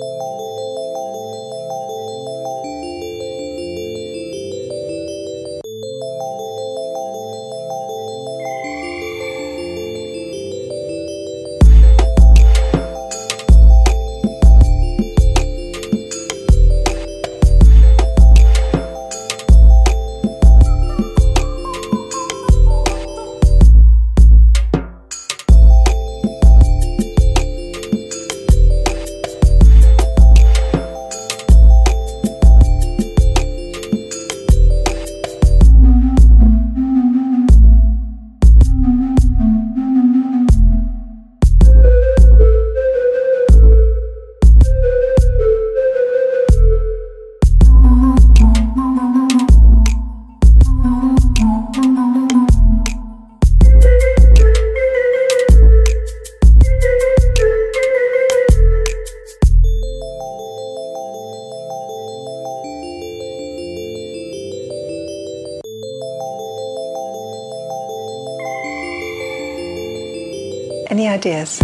Música ideas?